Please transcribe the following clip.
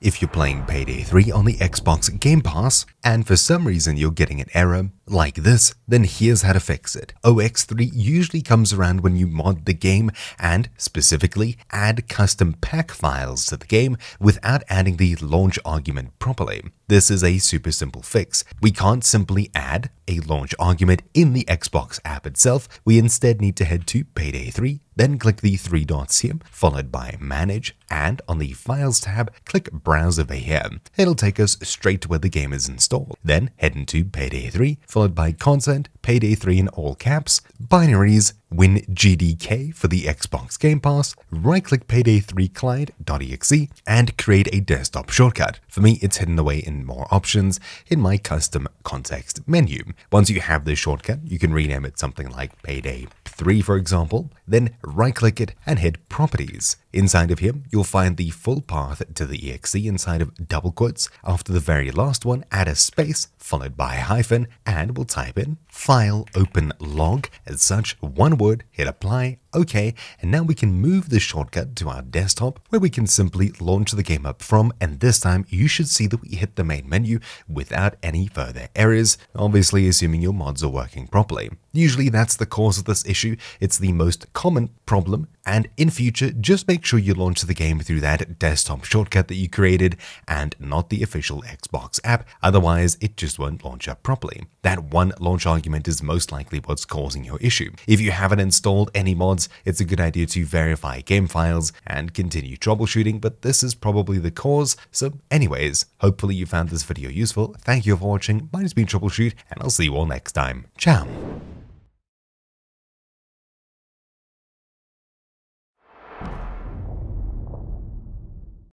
If you're playing Payday 3 on the Xbox Game Pass, and for some reason you're getting an error like this, then here's how to fix it. 0x3 usually comes around when you mod the game and, specifically, add custom pack files to the game without adding the launch argument properly. This is a super simple fix. We can't simply add a launch argument in the Xbox app itself. We instead need to head to Payday 3, then click the three dots here, followed by Manage, and on the Files tab, click Browse over here. It'll take us straight to where the game is installed. Then head into Payday 3, followed by Content, Payday 3 in all caps, Binaries, WinGDK for the Xbox Game Pass, right-click Payday 3 client.exe, and create a desktop shortcut. For me, it's hidden away in More Options in my custom context menu. Once you have this shortcut, you can rename it something like Payday 3, for example, then right-click it and hit Properties. Inside of here, you'll find the full path to the exe inside of double quotes. After the very last one, add a space followed by a hyphen, and we'll type in file open log as such, one word, hit apply, OK, and now we can move the shortcut to our desktop where we can simply launch the game up from and this time you should see that we hit the main menu without any further errors, obviously assuming your mods are working properly. Usually that's the cause of this issue, it's the most common problem and in future just make sure you launch the game through that desktop shortcut that you created and not the official Xbox app, otherwise it just won't launch up properly. That one launch argument is most likely what's causing your issue. If you haven't installed any mods, it's a good idea to verify game files and continue troubleshooting, but this is probably the cause. So anyways, hopefully you found this video useful. Thank you for watching. Mine has been TroubleChute, and I'll see you all next time. Ciao.